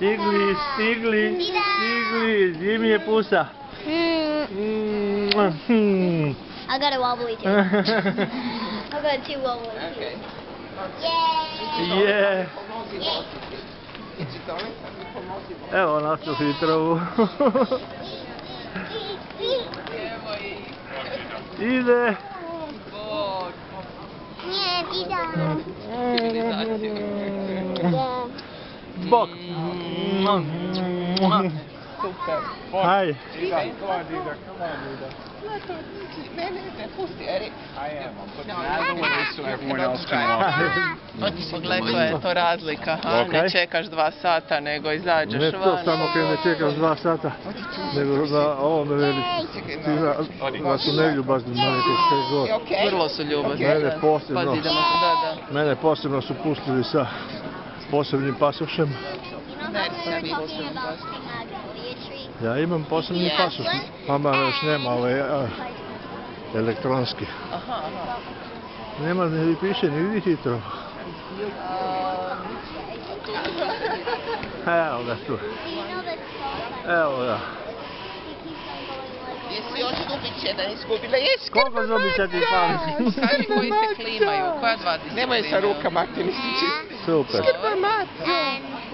Tigli, tigli, tigli. Jimmy, puxa. Hum. Hum. I got a wobbly too. I've got two wobbly too. Okay. Yeah. yeah. É o nosso filtro. Hum. Ide! Yeah, Ida! Hitrovu. Ide. Nie, Dida. Bok. Super. Haj. Ne, ne, ne, pusti, Eri. I am. I'm putting that away so everyone else can walk. Koja je to razlika, ha? Ne čekaš dva sata, nego izađeš Ne to van. samo kad ne čekaš dva sata, nego na ovome veli. Ti na, na tunelju baš na nekog sve god. Vrlo su ljubazni. Mene da. posebno. Da, da. Mene posebno su pustili sa posebnim pasošem. Ja imam posebni pasoš. Mama još nema ovaj a, elektronski. Aha, aha. Nema ni piše ni vidi hitro. Evo ga tu. Do you know the song that Evo ga. Jesi još zubić jedan izgubila? Jes, Koliko zubića ti fali? Kaži koji se klimaju, koja dva disciplina? Nemoj sa rukama, ti nisi čist. Super. Super mazzo.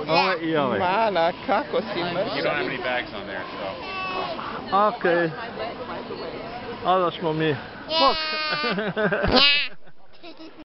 Oh, yeah. Mala, kako si mrzio. You don't have any bags on there, so. Okay. Ovo smo mi. Bok.